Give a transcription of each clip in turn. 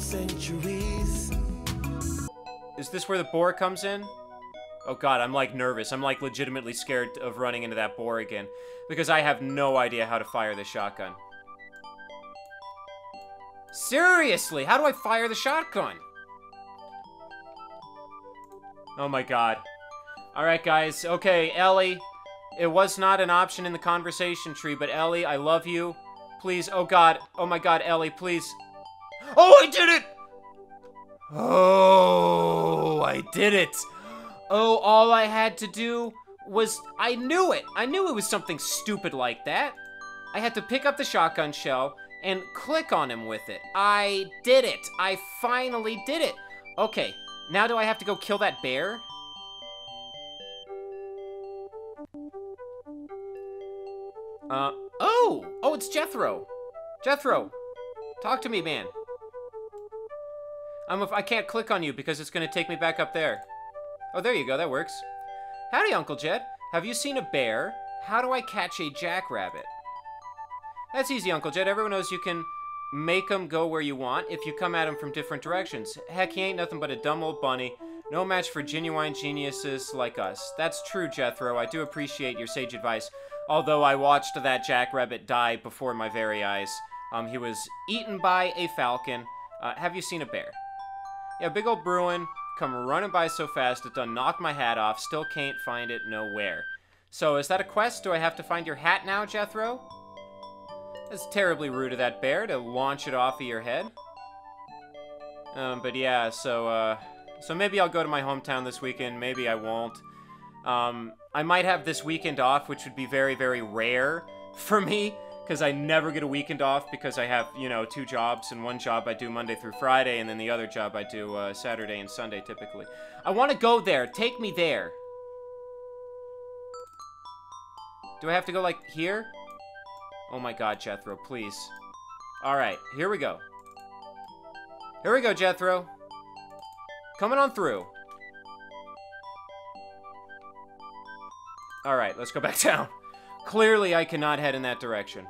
centuries. Is this where the boar comes in? Oh god, I'm like nervous. I'm like legitimately scared of running into that boar again. Because I have no idea how to fire the shotgun. Seriously, how do I fire the shotgun? Oh my god. Alright guys, okay, Ellie. It was not an option in the conversation tree, but Ellie, I love you. Please, oh god, oh my god, Ellie, please. Oh, I did it! Oh, I did it. Oh, all I had to do was, I knew it. I knew it was something stupid like that. I had to pick up the shotgun shell and click on him with it. I did it. I finally did it. Okay, now do I have to go kill that bear? Uh, oh! Oh, it's Jethro! Jethro! Talk to me, man. I'm I can't click on you because it's gonna take me back up there. Oh, there you go, that works. Howdy, Uncle Jed. Have you seen a bear? How do I catch a jackrabbit? That's easy, Uncle Jed. Everyone knows you can make him go where you want if you come at him from different directions. Heck, he ain't nothing but a dumb old bunny. No match for genuine geniuses like us. That's true, Jethro. I do appreciate your sage advice. Although I watched that jackrabbit die before my very eyes. Um, he was eaten by a falcon. Uh, have you seen a bear? Yeah, big old Bruin come running by so fast it done knocked my hat off. Still can't find it nowhere. So is that a quest? Do I have to find your hat now, Jethro? That's terribly rude of that bear to launch it off of your head. Um, but yeah, so, uh, so maybe I'll go to my hometown this weekend. Maybe I won't. Um, I might have this weekend off, which would be very, very rare for me because I never get a weekend off because I have, you know, two jobs, and one job I do Monday through Friday, and then the other job I do uh, Saturday and Sunday typically. I want to go there. Take me there. Do I have to go, like, here? Oh my god, Jethro, please. Alright, here we go. Here we go, Jethro. Coming on through. Alright, let's go back down. Clearly, I cannot head in that direction.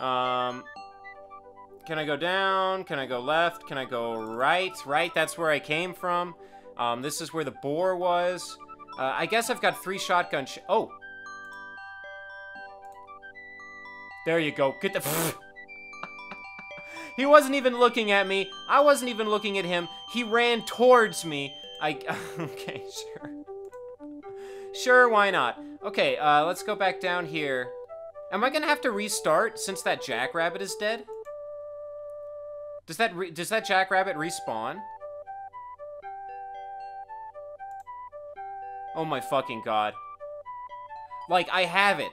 Um, can I go down? Can I go left? Can I go right? Right, that's where I came from. Um, this is where the boar was. Uh, I guess I've got three shotgun sh Oh! There you go. Get the... he wasn't even looking at me. I wasn't even looking at him. He ran towards me. I... okay, sure. Sure, why not? Okay, uh, let's go back down here. Am I gonna have to restart since that jackrabbit is dead? Does that does that jackrabbit respawn? Oh my fucking god. Like, I have it.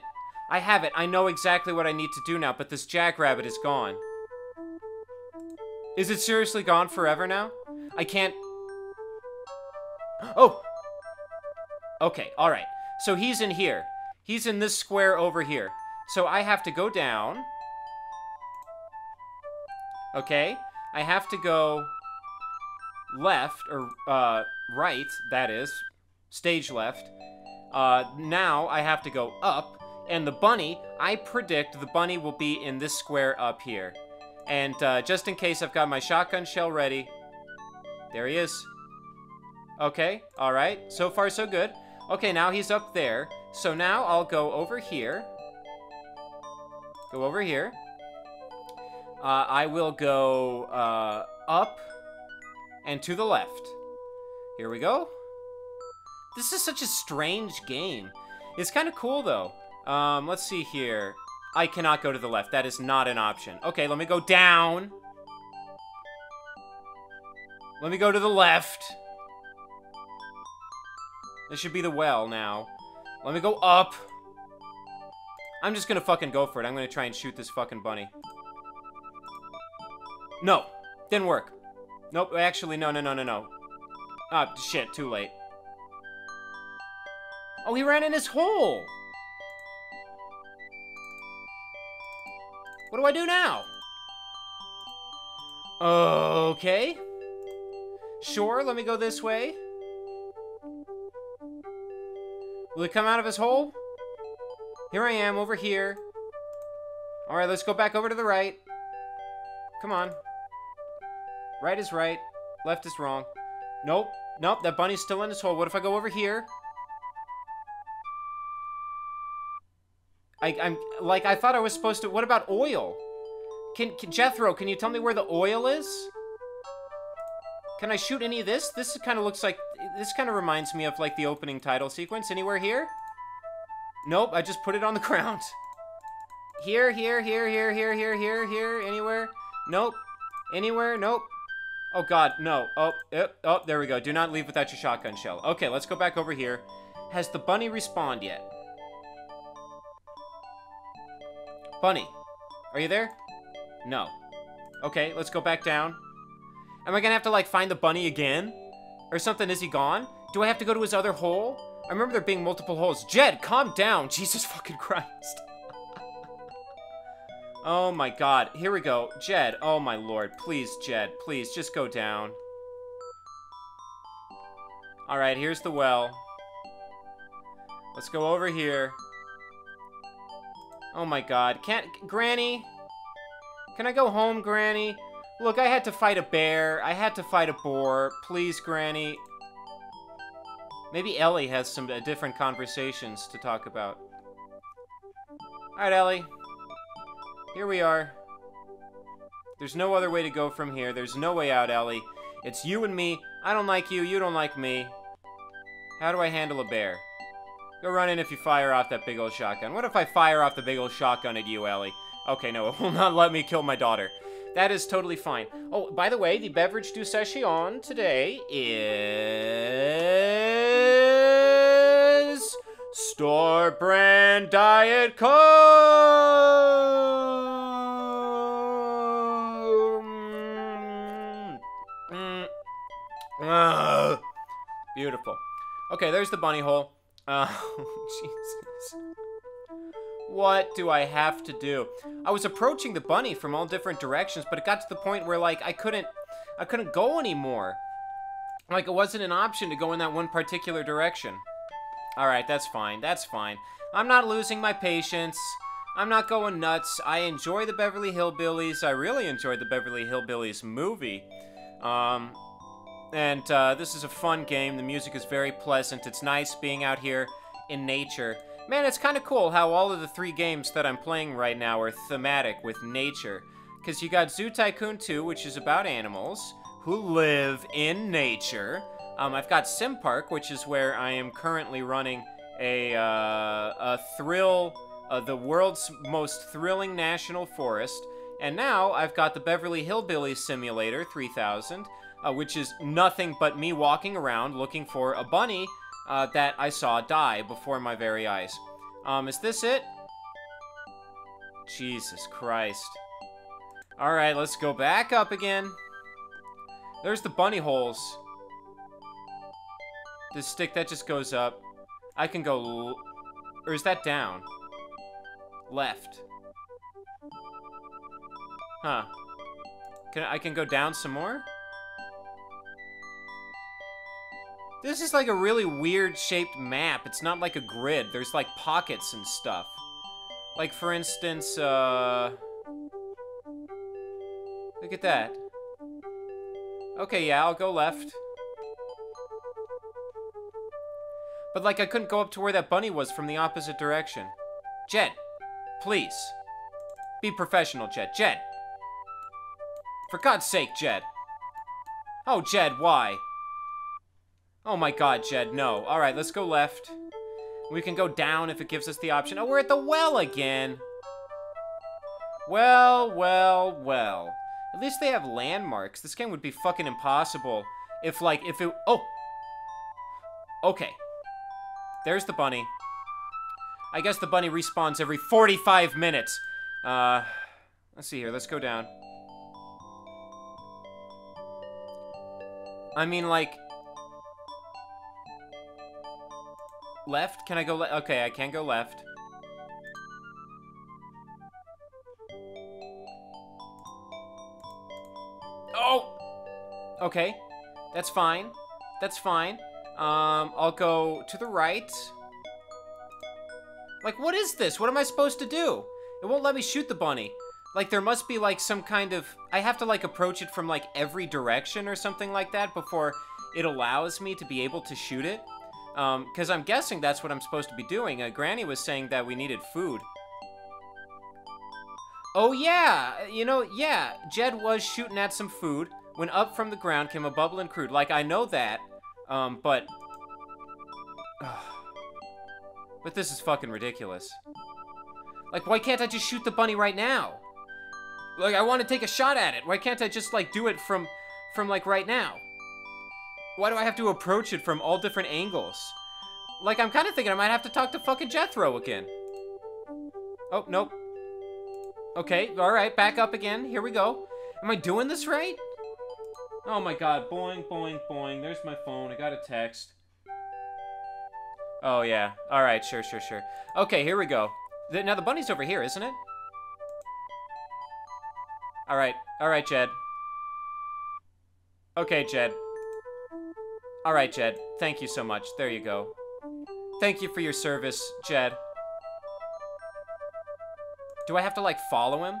I have it. I know exactly what I need to do now, but this jackrabbit is gone. Is it seriously gone forever now? I can't... Oh! Okay, alright. So he's in here. He's in this square over here. So I have to go down. Okay. I have to go left, or uh, right, that is. Stage left. Uh, now I have to go up. And the bunny, I predict the bunny will be in this square up here. And uh, just in case I've got my shotgun shell ready. There he is. Okay, alright. So far, so good. Okay, now he's up there. So now I'll go over here. Go over here. Uh, I will go uh, up and to the left. Here we go. This is such a strange game. It's kind of cool, though. Um, let's see here. I cannot go to the left. That is not an option. Okay, let me go down. Let me go to the left. This should be the well now. Let me go up. I'm just gonna fucking go for it. I'm gonna try and shoot this fucking bunny. No. Didn't work. Nope, actually, no, no, no, no, no. Ah, oh, shit, too late. Oh, he ran in his hole! What do I do now? Okay. Sure, let me go this way. Will he come out of his hole? Here I am, over here. Alright, let's go back over to the right. Come on. Right is right. Left is wrong. Nope. Nope, that bunny's still in his hole. What if I go over here? I, I'm, like, I thought I was supposed to... What about oil? Can, can Jethro, can you tell me where the oil is? Can I shoot any of this? This kind of looks like... This kind of reminds me of, like, the opening title sequence. Anywhere here? Nope, I just put it on the ground. Here, here, here, here, here, here, here, here, anywhere? Nope. Anywhere? Nope. Oh god, no. Oh, oh, oh, there we go. Do not leave without your shotgun shell. Okay, let's go back over here. Has the bunny respawned yet? Bunny, are you there? No. Okay, let's go back down. Am I gonna have to, like, find the bunny again? Or something? Is he gone? Do I have to go to his other hole? I remember there being multiple holes. Jed, calm down! Jesus fucking Christ. oh my god. Here we go. Jed, oh my lord. Please, Jed, please, just go down. Alright, here's the well. Let's go over here. Oh my god. Can't... Granny? Can I go home, Granny? Look, I had to fight a bear. I had to fight a boar. Please, Granny. Maybe Ellie has some uh, different conversations to talk about. Alright, Ellie. Here we are. There's no other way to go from here. There's no way out, Ellie. It's you and me. I don't like you. You don't like me. How do I handle a bear? Go run in if you fire off that big old shotgun. What if I fire off the big old shotgun at you, Ellie? Okay, no, it will not let me kill my daughter. That is totally fine. Oh, by the way, the beverage du session today is... Store brand Diet Coke! Mm. Mm. Beautiful. Okay, there's the bunny hole. Oh, Jesus. What do I have to do? I was approaching the bunny from all different directions, but it got to the point where, like, I couldn't, I couldn't go anymore. Like, it wasn't an option to go in that one particular direction. Alright, that's fine, that's fine. I'm not losing my patience. I'm not going nuts. I enjoy the Beverly Hillbillies. I really enjoyed the Beverly Hillbillies movie. Um, and uh, this is a fun game. The music is very pleasant. It's nice being out here in nature. Man, it's kind of cool how all of the three games that I'm playing right now are thematic with nature. Because you got Zoo Tycoon 2, which is about animals who live in nature. Um, I've got Sim Park, which is where I am currently running a, uh, a thrill, uh, the world's most thrilling national forest. And now I've got the Beverly Hillbillies Simulator 3000, uh, which is nothing but me walking around looking for a bunny uh, that I saw die before my very eyes. Um, is this it? Jesus Christ. Alright, let's go back up again. There's the bunny holes. This stick, that just goes up. I can go... Or is that down? Left. Huh. Can I can go down some more? This is like a really weird shaped map. It's not like a grid. There's like pockets and stuff. Like for instance, uh... Look at that. Okay, yeah, I'll go left. But like I couldn't go up to where that bunny was from the opposite direction. Jed, please. Be professional, Jed. Jed! For God's sake, Jed. Oh, Jed, why? Oh my god, Jed, no. Alright, let's go left. We can go down if it gives us the option. Oh, we're at the well again! Well, well, well. At least they have landmarks. This game would be fucking impossible if, like, if it... Oh! Okay. There's the bunny. I guess the bunny respawns every 45 minutes. Uh, let's see here. Let's go down. I mean, like, Left? Can I go left? Okay, I can go left. Oh! Okay. That's fine. That's fine. Um, I'll go to the right. Like, what is this? What am I supposed to do? It won't let me shoot the bunny. Like, there must be, like, some kind of... I have to, like, approach it from, like, every direction or something like that before it allows me to be able to shoot it. Um, Because I'm guessing that's what I'm supposed to be doing. Uh, Granny was saying that we needed food. Oh, yeah! You know, yeah, Jed was shooting at some food when up from the ground came a bubbling crude. Like, I know that, um, but... but this is fucking ridiculous. Like, why can't I just shoot the bunny right now? Like, I want to take a shot at it. Why can't I just, like, do it from, from, like, right now? Why do I have to approach it from all different angles? Like, I'm kind of thinking I might have to talk to fucking Jethro again. Oh, nope. Okay, alright, back up again. Here we go. Am I doing this right? Oh my god, boing, boing, boing. There's my phone. I got a text. Oh, yeah. Alright, sure, sure, sure. Okay, here we go. Now, the bunny's over here, isn't it? Alright, alright, Jed. Okay, Jed. Alright, Jed. Thank you so much. There you go. Thank you for your service, Jed. Do I have to, like, follow him?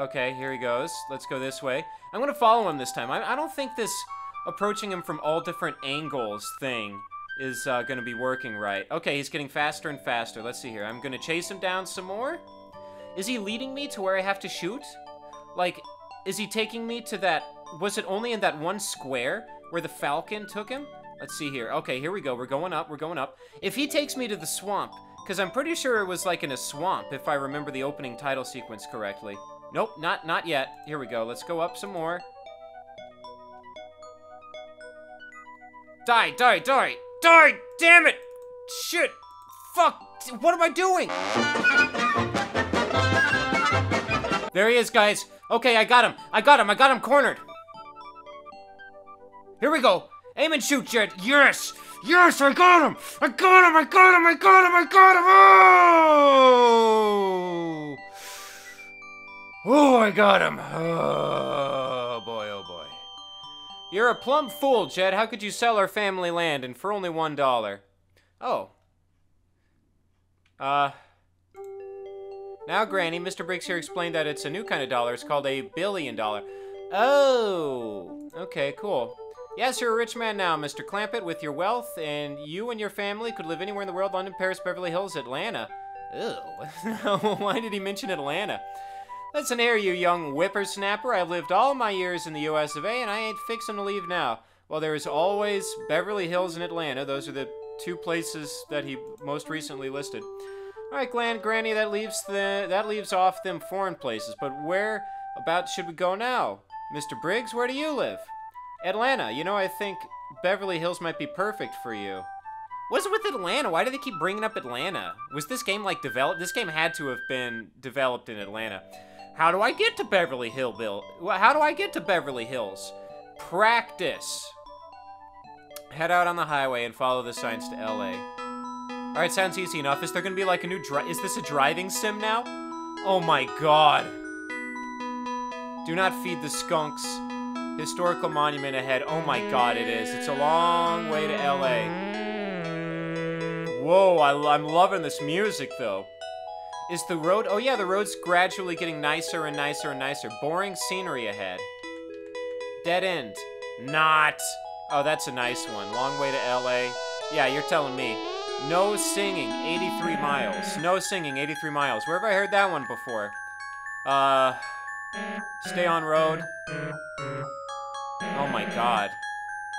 Okay, here he goes. Let's go this way. I'm gonna follow him this time. I, I don't think this approaching him from all different angles thing is uh, gonna be working right. Okay, he's getting faster and faster. Let's see here. I'm gonna chase him down some more. Is he leading me to where I have to shoot? Like, is he taking me to that... Was it only in that one square where the falcon took him? Let's see here. Okay, here we go. We're going up. We're going up. If he takes me to the swamp, because I'm pretty sure it was like in a swamp, if I remember the opening title sequence correctly. Nope, not, not yet. Here we go. Let's go up some more. Die, die, die! Die! Damn it! Shit! Fuck! What am I doing? There he is, guys. Okay, I got him. I got him. I got him cornered. Here we go. Aim and shoot, Jed. Yes! Yes, I got him! I got him! I got him! I got him! I got him! Oh! Oh, I got him! Oh, boy, oh, boy. You're a plumb fool, Jed. How could you sell our family land and for only one dollar? Oh. Uh... Now, Granny, Mr. Briggs here explained that it's a new kind of dollar. It's called a billion dollar. Oh, okay, cool. Yes, you're a rich man now, Mr. Clampett, with your wealth, and you and your family could live anywhere in the world, London, Paris, Beverly Hills, Atlanta. Ew. Why did he mention Atlanta? Listen here, you young whippersnapper. I've lived all my years in the U.S. of A., and I ain't fixing to leave now. Well, there is always Beverly Hills and Atlanta. Those are the two places that he most recently listed. All right, Glenn, Granny, that leaves the that leaves off them foreign places. But where about should we go now, Mr. Briggs? Where do you live? Atlanta. You know, I think Beverly Hills might be perfect for you. What's it with Atlanta? Why do they keep bringing up Atlanta? Was this game like developed? This game had to have been developed in Atlanta. How do I get to Beverly Hill, Bill? How do I get to Beverly Hills? Practice. Head out on the highway and follow the signs to LA. Alright, sounds easy enough. Is there gonna be like a new dri- Is this a driving sim now? Oh my god. Do not feed the skunks. Historical monument ahead. Oh my god, it is. It's a long way to LA. Whoa, I, I'm loving this music though. Is the road... Oh yeah, the road's gradually getting nicer and nicer and nicer. Boring scenery ahead. Dead end. Not. Oh, that's a nice one. Long way to LA. Yeah, you're telling me. No singing, 83 miles. No singing, 83 miles. Where have I heard that one before? Uh, stay on road. Oh my god.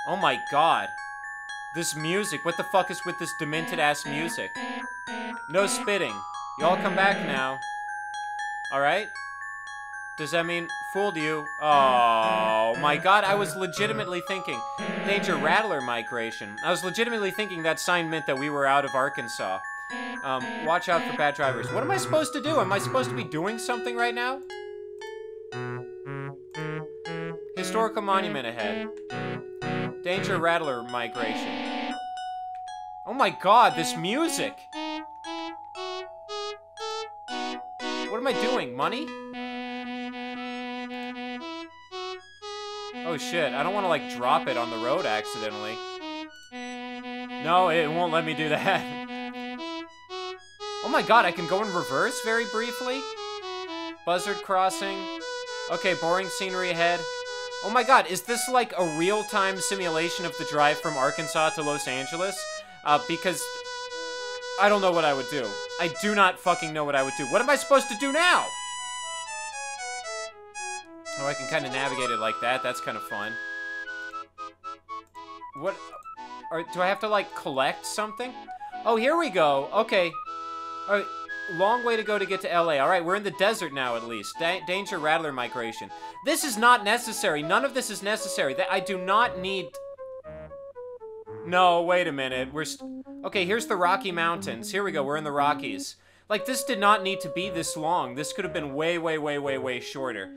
Oh my god. This music, what the fuck is with this demented ass music? No spitting. Y'all come back now. Alright? Does that mean fooled you? Oh my god, I was legitimately thinking. Danger Rattler migration. I was legitimately thinking that sign meant that we were out of Arkansas. Um, watch out for bad drivers. What am I supposed to do? Am I supposed to be doing something right now? Historical monument ahead. Danger Rattler migration. Oh my god, this music! Am I doing? Money? Oh shit, I don't want to like drop it on the road accidentally. No, it won't let me do that. Oh my god, I can go in reverse very briefly? Buzzard crossing. Okay, boring scenery ahead. Oh my god, is this like a real-time simulation of the drive from Arkansas to Los Angeles? Uh, because I don't know what I would do. I do not fucking know what I would do. What am I supposed to do now? Oh, I can kind of navigate it like that. That's kind of fun. What? Or, do I have to, like, collect something? Oh, here we go. Okay. All right. Long way to go to get to LA. All right, we're in the desert now, at least. Da danger Rattler migration. This is not necessary. None of this is necessary. I do not need... No, wait a minute. We're... okay, here's the Rocky Mountains. Here we go. We're in the Rockies. Like, this did not need to be this long. This could have been way, way, way, way, way shorter.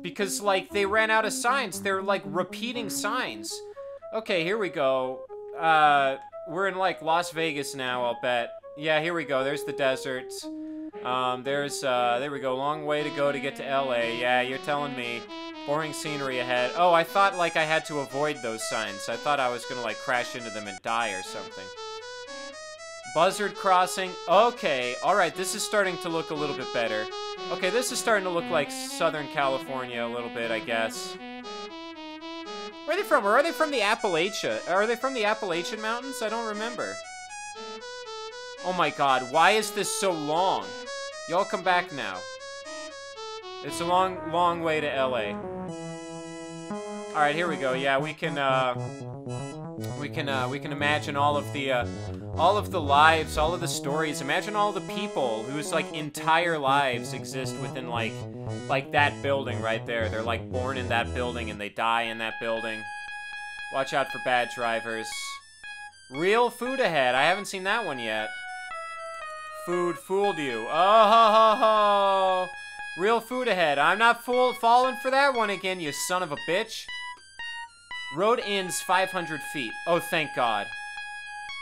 Because, like, they ran out of signs. They're, like, repeating signs. Okay, here we go. Uh, we're in, like, Las Vegas now, I'll bet. Yeah, here we go. There's the desert. Um, there's, uh, there we go. Long way to go to get to LA. Yeah, you're telling me. Boring scenery ahead. Oh, I thought, like, I had to avoid those signs. I thought I was gonna, like, crash into them and die or something. Buzzard Crossing. Okay, alright, this is starting to look a little bit better. Okay, this is starting to look like Southern California a little bit, I guess. Where are they from? Or are they from the Appalachia? Are they from the Appalachian Mountains? I don't remember. Oh my god, why is this so long? Y'all come back now. It's a long, long way to LA. Alright, here we go. Yeah, we can, uh... We can, uh, we can imagine all of the, uh, all of the lives, all of the stories. Imagine all the people whose, like, entire lives exist within, like, like that building right there. They're, like, born in that building and they die in that building. Watch out for bad drivers. Real food ahead. I haven't seen that one yet. Food fooled you. Oh, ho, ho, ho. Real food ahead. I'm not fool falling for that one again, you son of a bitch. Road ends 500 feet. Oh, thank God.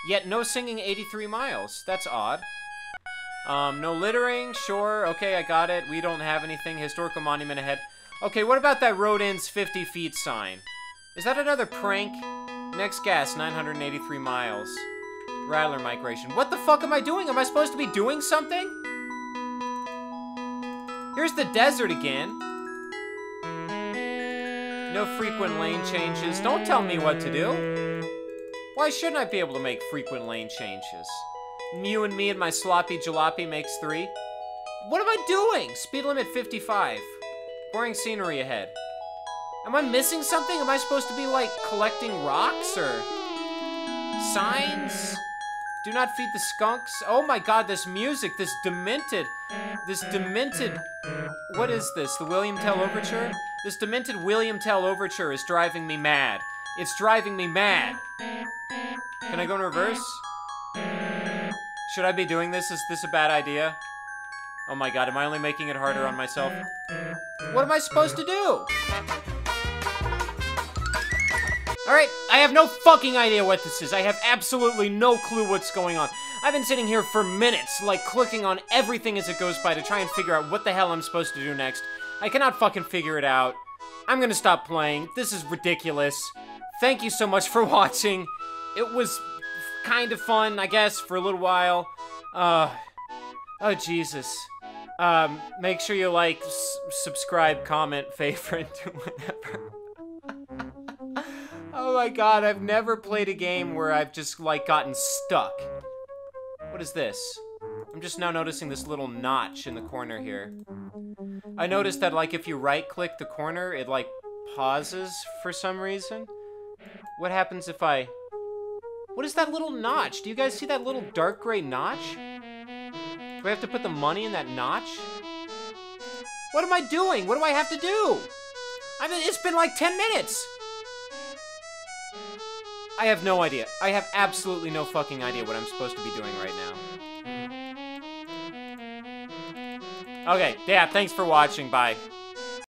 Yet no singing 83 miles. That's odd. Um, no littering. Sure. Okay, I got it. We don't have anything. Historical monument ahead. Okay, what about that road ends 50 feet sign? Is that another prank? Next gas, 983 miles. Rattler migration. What the fuck am I doing? Am I supposed to be doing something? Here's the desert again. No frequent lane changes. Don't tell me what to do. Why shouldn't I be able to make frequent lane changes? You and me and my sloppy jalopy makes three. What am I doing? Speed limit 55. Boring scenery ahead. Am I missing something? Am I supposed to be, like, collecting rocks or signs? Do not feed the skunks. Oh my god, this music, this demented, this demented, what is this, the William Tell Overture? This demented William Tell Overture is driving me mad. It's driving me mad. Can I go in reverse? Should I be doing this? Is this a bad idea? Oh my god, am I only making it harder on myself? What am I supposed to do? Alright, I have no fucking idea what this is. I have absolutely no clue what's going on. I've been sitting here for minutes, like clicking on everything as it goes by to try and figure out what the hell I'm supposed to do next. I cannot fucking figure it out. I'm gonna stop playing. This is ridiculous. Thank you so much for watching. It was kind of fun, I guess, for a little while. Uh, oh, Jesus. Um, make sure you like, subscribe, comment, favorite, whatever. Oh my god, I've never played a game where I've just, like, gotten stuck. What is this? I'm just now noticing this little notch in the corner here. I noticed that, like, if you right-click the corner, it, like, pauses for some reason. What happens if I... What is that little notch? Do you guys see that little dark gray notch? Do I have to put the money in that notch? What am I doing? What do I have to do? I mean, it's been like 10 minutes! I have no idea. I have absolutely no fucking idea what I'm supposed to be doing right now. Okay, yeah, thanks for watching. Bye.